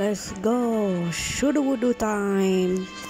Let's go. Sudowoodo time.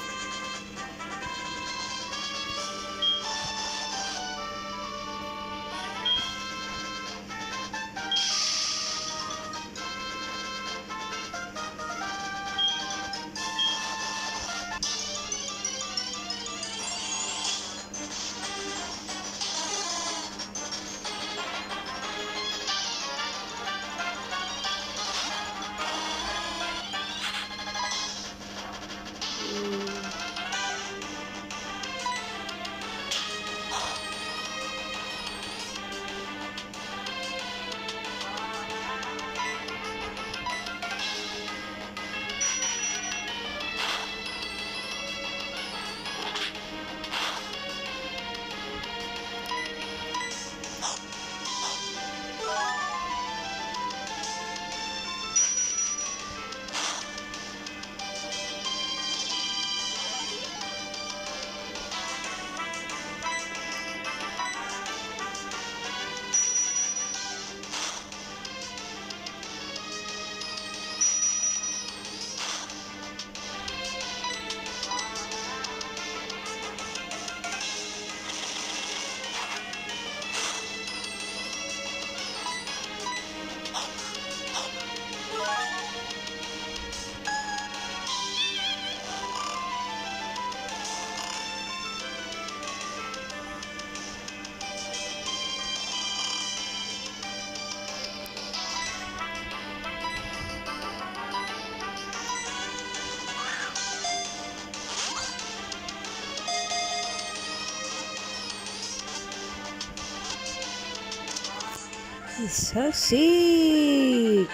Succeed!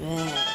Yeah.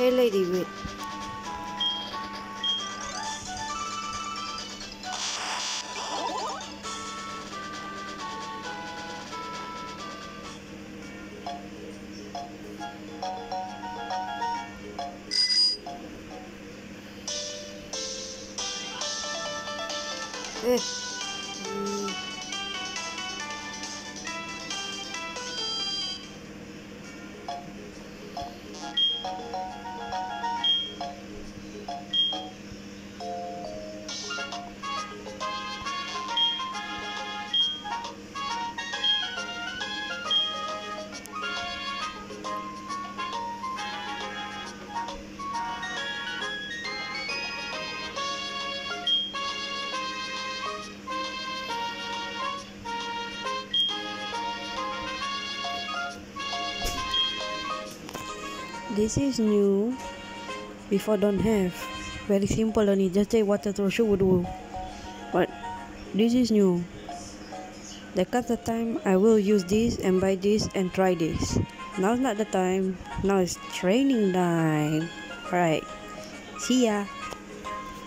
Hey lady, wait. Eh. Hmm. This is new. Before don't have. Very simple only. Just take water to shoe do. But this is new. There comes the time I will use this and buy this and try this. Now's not the time. Now it's training time. Alright. See ya.